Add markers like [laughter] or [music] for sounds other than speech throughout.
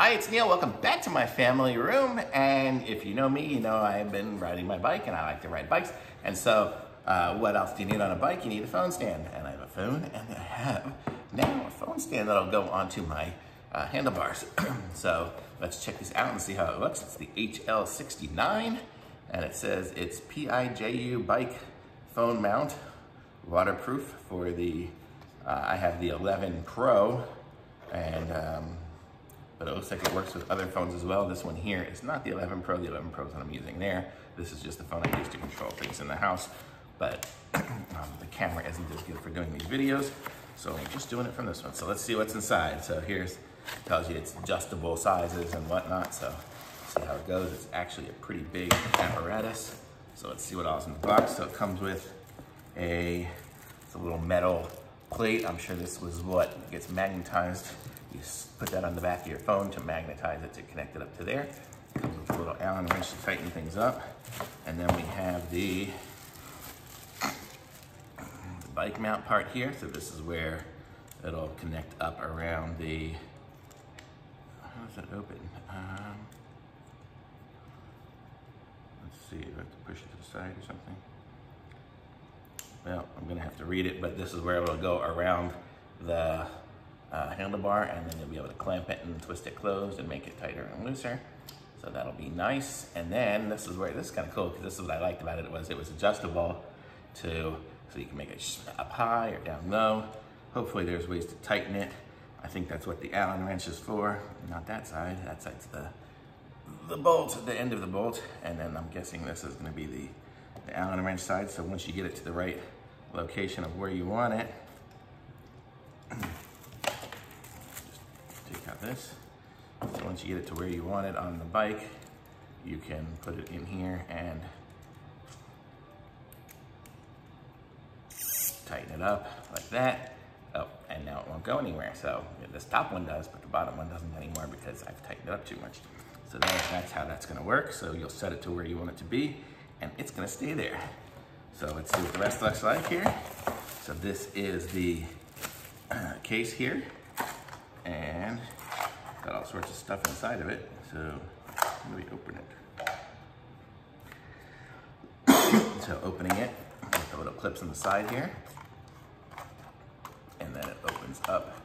Hi, it's Neal. Welcome back to my family room. And if you know me, you know I've been riding my bike and I like to ride bikes. And so uh, what else do you need on a bike? You need a phone stand. And I have a phone and I have now a phone stand that'll go onto my uh, handlebars. [clears throat] so let's check this out and see how it looks. It's the HL69 and it says it's PIJU bike phone mount, waterproof for the, uh, I have the 11 Pro and um, but it looks like it works with other phones as well. This one here is not the 11 Pro. The 11 Pro is what I'm using there. This is just the phone I use to control things in the house, but [clears throat] um, the camera isn't as good for doing these videos, so I'm just doing it from this one. So let's see what's inside. So here's, tells you it's adjustable sizes and whatnot, so see how it goes. It's actually a pretty big apparatus. So let's see what else in the box. So it comes with a, it's a little metal plate. I'm sure this was what gets magnetized you put that on the back of your phone to magnetize it to connect it up to there. Comes with a little Allen wrench to tighten things up. And then we have the, the bike mount part here. So this is where it'll connect up around the, how does it open? Um, let's see, I have to push it to the side or something. Well, I'm gonna have to read it, but this is where it'll go around the handlebar and then you'll be able to clamp it and twist it closed and make it tighter and looser. So that'll be nice. And then this is where, this is kind of cool because this is what I liked about it was it was adjustable to, so you can make it up high or down low. Hopefully there's ways to tighten it. I think that's what the Allen wrench is for. Not that side, that side's the, the bolt, the end of the bolt. And then I'm guessing this is gonna be the, the Allen wrench side. So once you get it to the right location of where you want it, this. So once you get it to where you want it on the bike, you can put it in here and tighten it up like that. Oh, and now it won't go anywhere. So this top one does, but the bottom one doesn't anymore because I've tightened it up too much. So that's how that's gonna work. So you'll set it to where you want it to be and it's gonna stay there. So let's see what the rest looks like here. So this is the uh, [clears throat] case here. And Got all sorts of stuff inside of it, so let me open it. [coughs] so opening it, the little clips on the side here, and then it opens up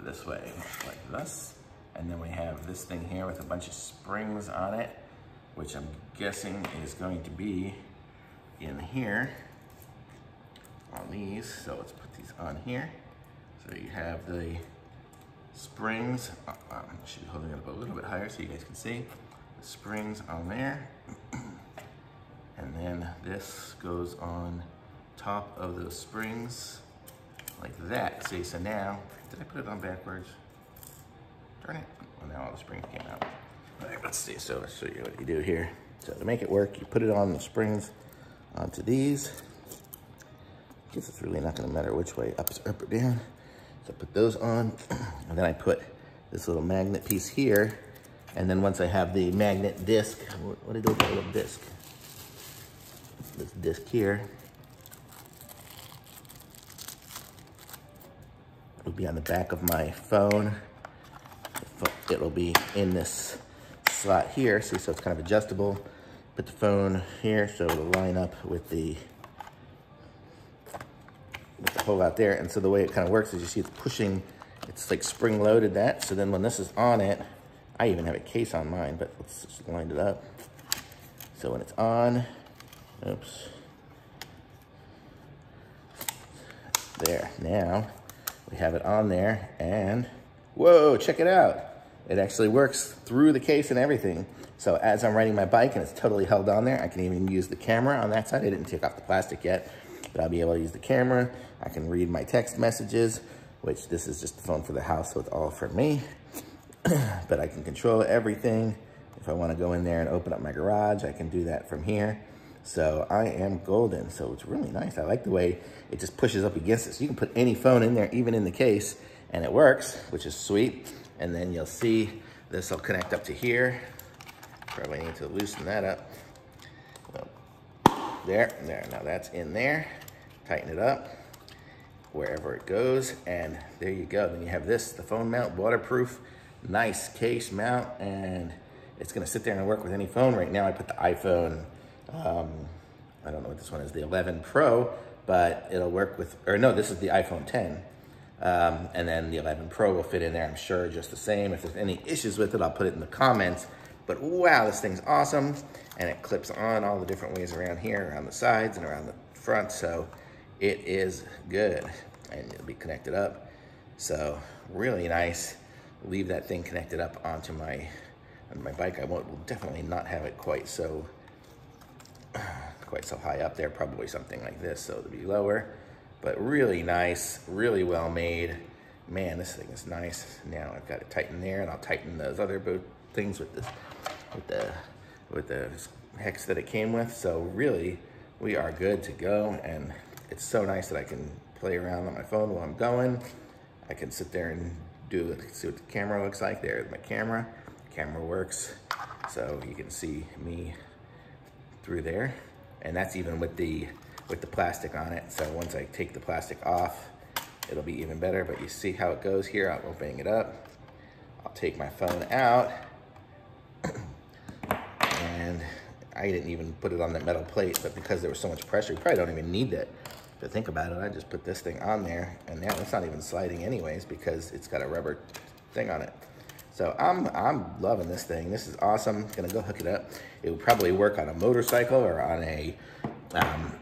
this way, like this. And then we have this thing here with a bunch of springs on it, which I'm guessing is going to be in here on these. So let's put these on here. So you have the springs. Uh, I should be holding it up a little bit higher so you guys can see. The springs on there. [clears throat] and then this goes on top of those springs like that. See, so now, did I put it on backwards? Turn it. Well, now all the springs came out. All right, let's see. So let's show you what you do here. So to make it work, you put it on the springs onto these. I guess it's really not gonna matter which way, up, up or down. So I put those on, [clears throat] and then I put this little magnet piece here. And then once I have the magnet disc, what do I do with little disc? This disc here. It'll be on the back of my phone. It'll be in this slot here. See, so it's kind of adjustable. Put the phone here so it'll line up with the hole out there. And so the way it kind of works is you see it's pushing, it's like spring loaded that. So then when this is on it, I even have a case on mine, but let's just line it up. So when it's on, oops. There, now we have it on there and whoa, check it out. It actually works through the case and everything. So as I'm riding my bike and it's totally held on there, I can even use the camera on that side. I didn't take off the plastic yet, but I'll be able to use the camera. I can read my text messages, which this is just the phone for the house, so it's all for me. [clears throat] but I can control everything. If I wanna go in there and open up my garage, I can do that from here. So I am golden, so it's really nice. I like the way it just pushes up against it. So you can put any phone in there, even in the case, and it works, which is sweet. And then you'll see this will connect up to here. Probably need to loosen that up. There, there, now that's in there. Tighten it up wherever it goes. And there you go. Then you have this, the phone mount, waterproof, nice case mount and it's gonna sit there and work with any phone. Right now I put the iPhone, um, I don't know what this one is, the 11 Pro, but it'll work with, or no, this is the iPhone 10. Um, and then the 11 Pro will fit in there, I'm sure, just the same. If there's any issues with it, I'll put it in the comments. But wow, this thing's awesome. And it clips on all the different ways around here, around the sides and around the front. So it is good. And it'll be connected up. So really nice. Leave that thing connected up onto my on my bike. I won't will definitely not have it quite so [sighs] quite so high up there. Probably something like this, so it'll be lower. But really nice, really well made. Man, this thing is nice. Now I've got it tightened there, and I'll tighten those other things with this with the with the hex that it came with. So really, we are good to go. And it's so nice that I can play around on my phone while I'm going. I can sit there and do it, see what the camera looks like. There's my camera. camera works. So you can see me through there. And that's even with the with the plastic on it. So once I take the plastic off, it'll be even better. But you see how it goes here. I'm opening it up. I'll take my phone out [clears throat] and I didn't even put it on that metal plate, but because there was so much pressure, you probably don't even need that. To think about it, I just put this thing on there, and now it's not even sliding anyways because it's got a rubber thing on it. So I'm I'm loving this thing. This is awesome. Gonna go hook it up. It would probably work on a motorcycle or on a um,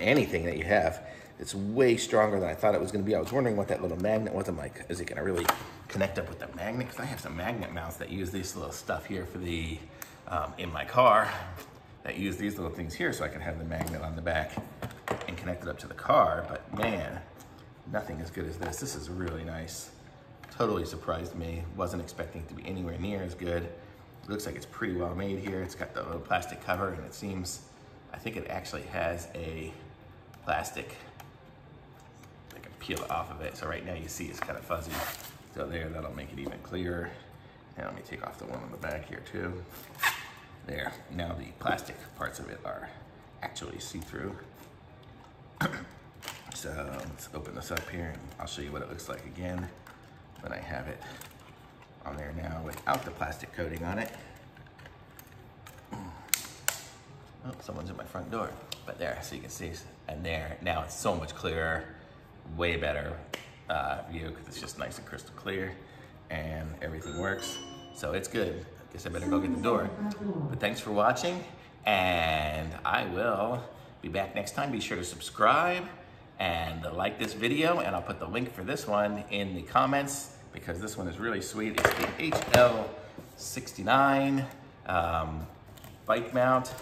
anything that you have. It's way stronger than I thought it was gonna be. I was wondering what that little magnet was. I'm like, is it gonna really connect up with the magnet? Because I have some magnet mounts that use this little stuff here for the um, in my car that use these little things here so I can have the magnet on the back and connect it up to the car. But man, nothing as good as this. This is really nice. Totally surprised me. Wasn't expecting it to be anywhere near as good. It looks like it's pretty well made here. It's got the little plastic cover and it seems, I think it actually has a plastic, I can peel it off of it. So right now you see it's kind of fuzzy. So there, that'll make it even clearer. Now let me take off the one on the back here too. There, now the plastic parts of it are actually see-through. [clears throat] so let's open this up here and I'll show you what it looks like again when I have it on there now without the plastic coating on it. Someone's at my front door. But there, so you can see, and there, now it's so much clearer, way better uh, view because it's just nice and crystal clear and everything works. So it's good. I guess I better go get the door. But thanks for watching, and I will be back next time. Be sure to subscribe and like this video, and I'll put the link for this one in the comments because this one is really sweet. It's the HL69 um, bike mount,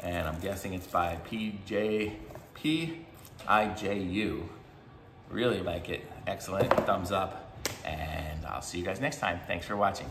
and I'm guessing it's by PJ, PIJU. Really like it. Excellent. Thumbs up. And I'll see you guys next time. Thanks for watching.